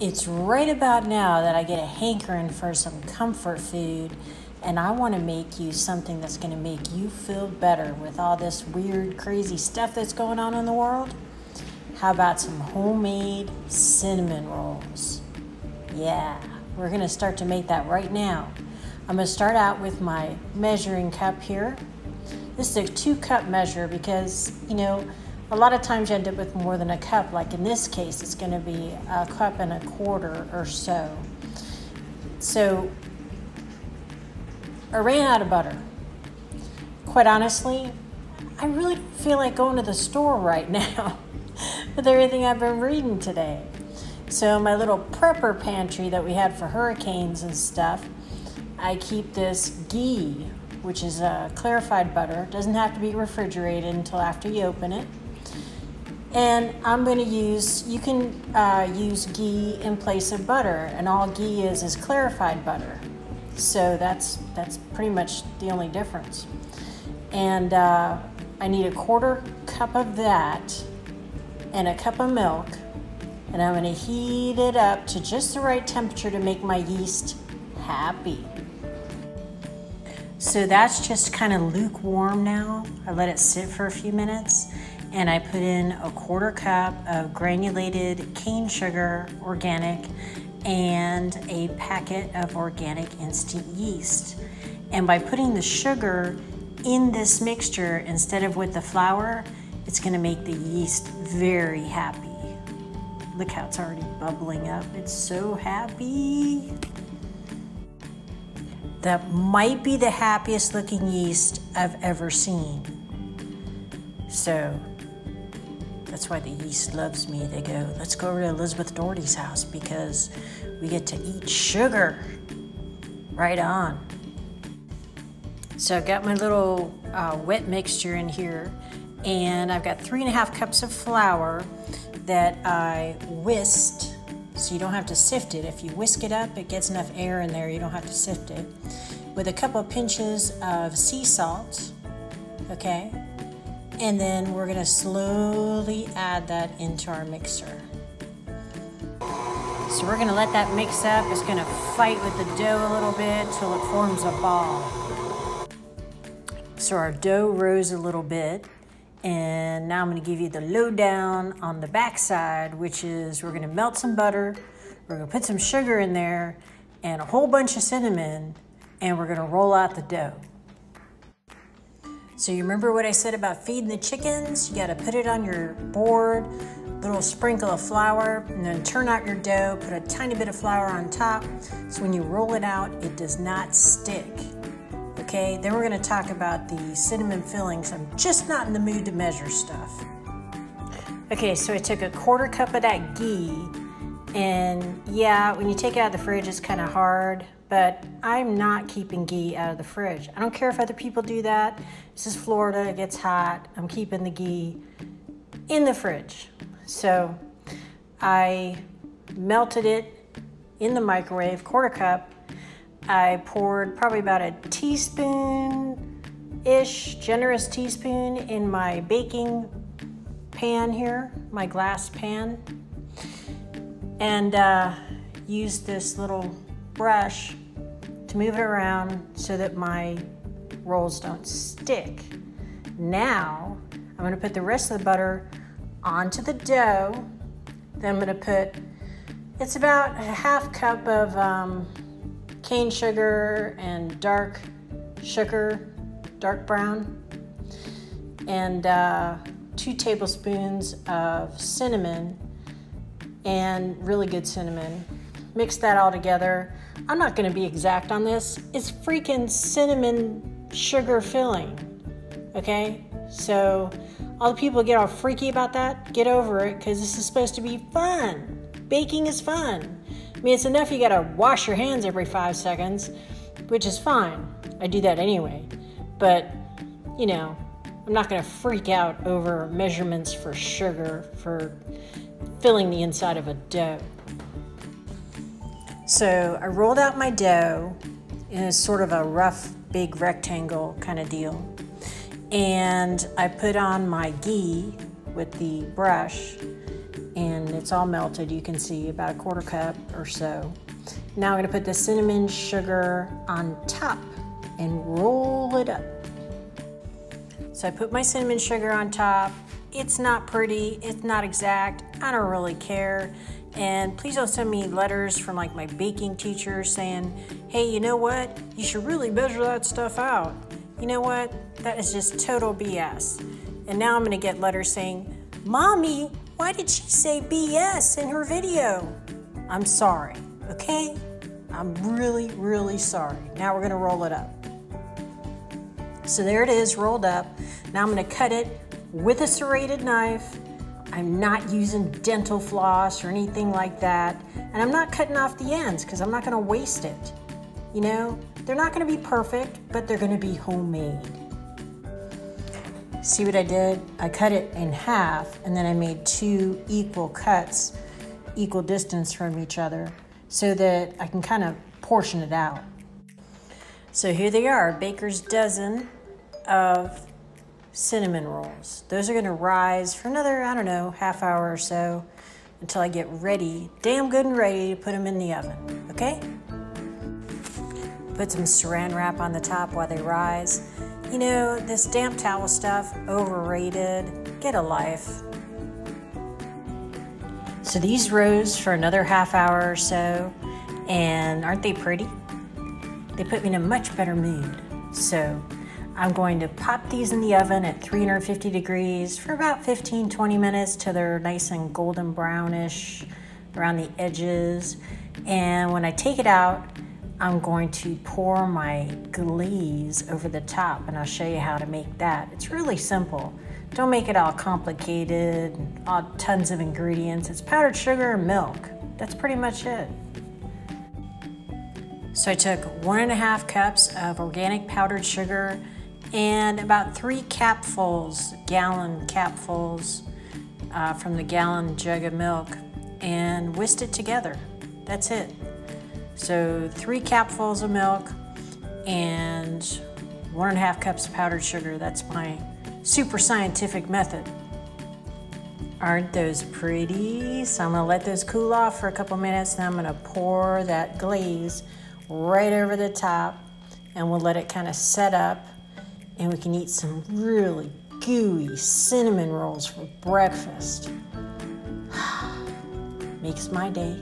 It's right about now that I get a hankering for some comfort food, and I want to make you something that's going to make you feel better with all this weird, crazy stuff that's going on in the world. How about some homemade cinnamon rolls? Yeah, we're going to start to make that right now. I'm going to start out with my measuring cup here. This is a two cup measure because, you know, a lot of times you end up with more than a cup. Like in this case, it's going to be a cup and a quarter or so. So I ran out of butter. Quite honestly, I really don't feel like going to the store right now with everything I've been reading today. So, my little prepper pantry that we had for hurricanes and stuff, I keep this ghee, which is a clarified butter. It doesn't have to be refrigerated until after you open it. And I'm going to use, you can uh, use ghee in place of butter, and all ghee is is clarified butter. So that's, that's pretty much the only difference. And uh, I need a quarter cup of that and a cup of milk. And I'm going to heat it up to just the right temperature to make my yeast happy. So that's just kind of lukewarm now. I let it sit for a few minutes and I put in a quarter cup of granulated cane sugar, organic, and a packet of organic instant yeast. And by putting the sugar in this mixture instead of with the flour, it's gonna make the yeast very happy. Look how it's already bubbling up. It's so happy. That might be the happiest looking yeast I've ever seen. So that's why the yeast loves me. They go, let's go over to Elizabeth Doherty's house because we get to eat sugar. Right on. So I've got my little uh, wet mixture in here, and I've got three and a half cups of flour that I whisked. So you don't have to sift it. If you whisk it up, it gets enough air in there, you don't have to sift it. With a couple of pinches of sea salt, okay? And then we're gonna slowly add that into our mixer. So we're gonna let that mix up. It's gonna fight with the dough a little bit till it forms a ball. So our dough rose a little bit. And now I'm gonna give you the lowdown on the backside, which is we're gonna melt some butter, we're gonna put some sugar in there, and a whole bunch of cinnamon, and we're gonna roll out the dough. So you remember what I said about feeding the chickens? You gotta put it on your board, little sprinkle of flour, and then turn out your dough, put a tiny bit of flour on top, so when you roll it out, it does not stick. Okay, then we're gonna talk about the cinnamon fillings. I'm just not in the mood to measure stuff. Okay, so I took a quarter cup of that ghee, and yeah, when you take it out of the fridge, it's kind of hard, but I'm not keeping ghee out of the fridge. I don't care if other people do that. This is Florida, it gets hot. I'm keeping the ghee in the fridge. So I melted it in the microwave, quarter cup. I poured probably about a teaspoon ish, generous teaspoon in my baking pan here, my glass pan, and uh, used this little brush to move it around so that my rolls don't stick. Now, I'm gonna put the rest of the butter onto the dough. Then I'm gonna put, it's about a half cup of um, cane sugar and dark sugar, dark brown, and uh, two tablespoons of cinnamon and really good cinnamon. Mix that all together. I'm not gonna be exact on this. It's freaking cinnamon sugar filling, okay? So, all the people get all freaky about that, get over it because this is supposed to be fun. Baking is fun. I mean, it's enough you gotta wash your hands every five seconds, which is fine. I do that anyway. But, you know, I'm not gonna freak out over measurements for sugar for filling the inside of a dough. So I rolled out my dough in a sort of a rough, big rectangle kind of deal. And I put on my ghee with the brush and it's all melted. You can see about a quarter cup or so. Now I'm gonna put the cinnamon sugar on top and roll it up. So I put my cinnamon sugar on top. It's not pretty, it's not exact. I don't really care. And please don't send me letters from like my baking teacher saying, hey, you know what? You should really measure that stuff out. You know what? That is just total BS. And now I'm gonna get letters saying, Mommy, why did she say BS in her video? I'm sorry, okay? I'm really, really sorry. Now we're gonna roll it up. So there it is, rolled up. Now I'm gonna cut it with a serrated knife I'm not using dental floss or anything like that. And I'm not cutting off the ends because I'm not going to waste it. You know, they're not going to be perfect, but they're going to be homemade. See what I did? I cut it in half and then I made two equal cuts, equal distance from each other, so that I can kind of portion it out. So here they are, baker's dozen of cinnamon rolls. Those are going to rise for another, I don't know, half hour or so until I get ready, damn good and ready to put them in the oven, okay? Put some saran wrap on the top while they rise. You know, this damp towel stuff, overrated. Get a life. So these rose for another half hour or so, and aren't they pretty? They put me in a much better mood. So I'm going to pop these in the oven at 350 degrees for about 15 20 minutes till they're nice and golden brownish around the edges. And when I take it out, I'm going to pour my glaze over the top and I'll show you how to make that. It's really simple. Don't make it all complicated, all tons of ingredients. It's powdered sugar and milk. That's pretty much it. So I took one and a half cups of organic powdered sugar, and about three capfuls, gallon capfuls uh, from the gallon jug of milk and whisked it together. That's it. So three capfuls of milk and one and a half cups of powdered sugar. That's my super scientific method. Aren't those pretty? So I'm gonna let those cool off for a couple minutes and I'm gonna pour that glaze right over the top and we'll let it kind of set up and we can eat some really gooey cinnamon rolls for breakfast. Makes my day.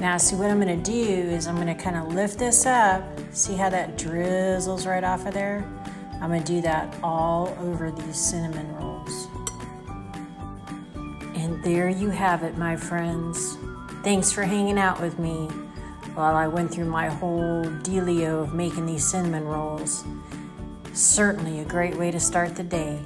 Now, see what I'm gonna do is I'm gonna kind of lift this up. See how that drizzles right off of there? I'm gonna do that all over these cinnamon rolls. And there you have it, my friends. Thanks for hanging out with me while I went through my whole dealio of making these cinnamon rolls. Certainly a great way to start the day.